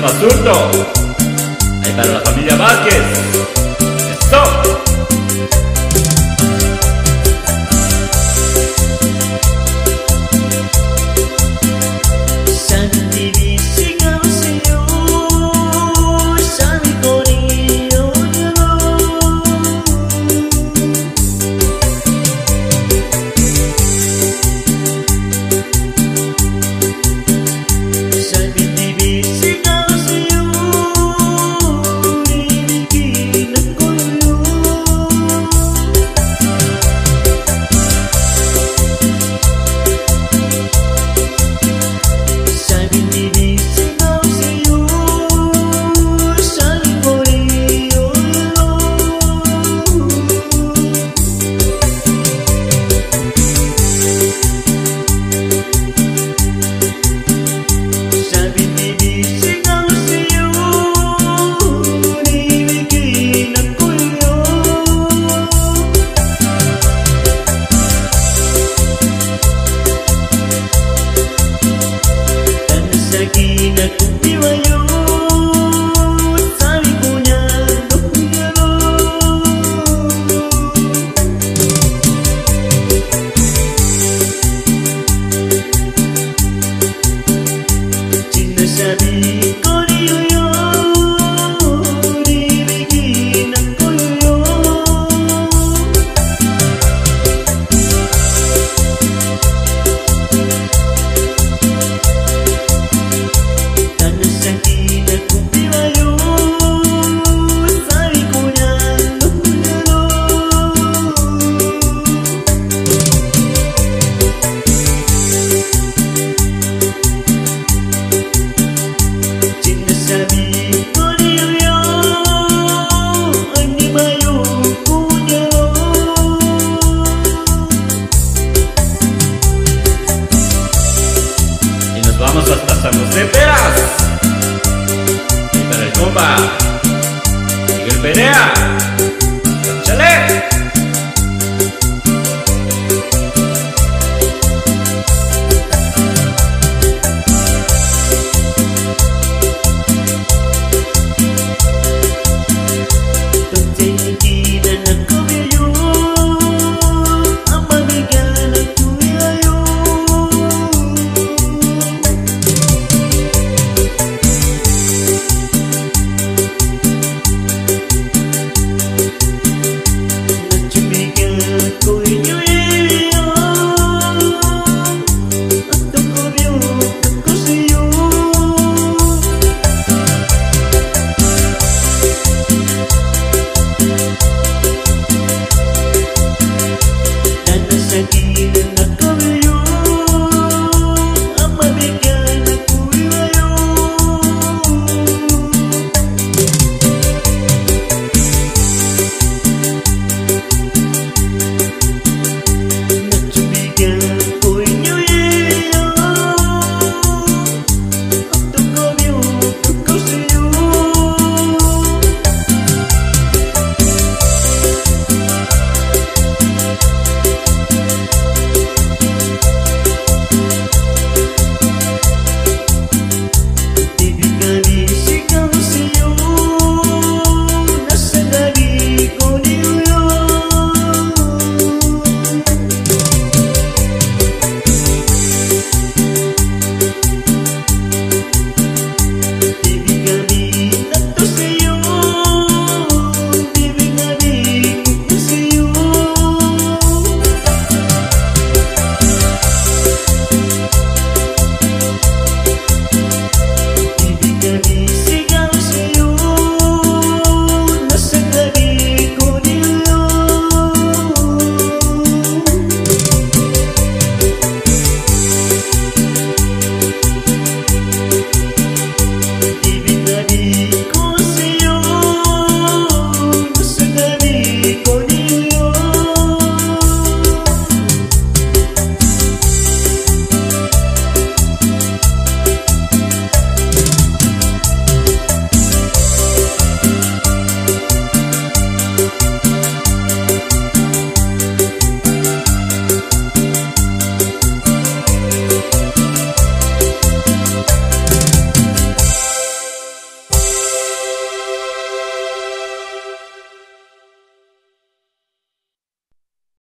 Basurto. Ahí para la familia Vázquez. ¡Stop! sabi, Kori San José Peras. Y para el compa, Miguel Perea.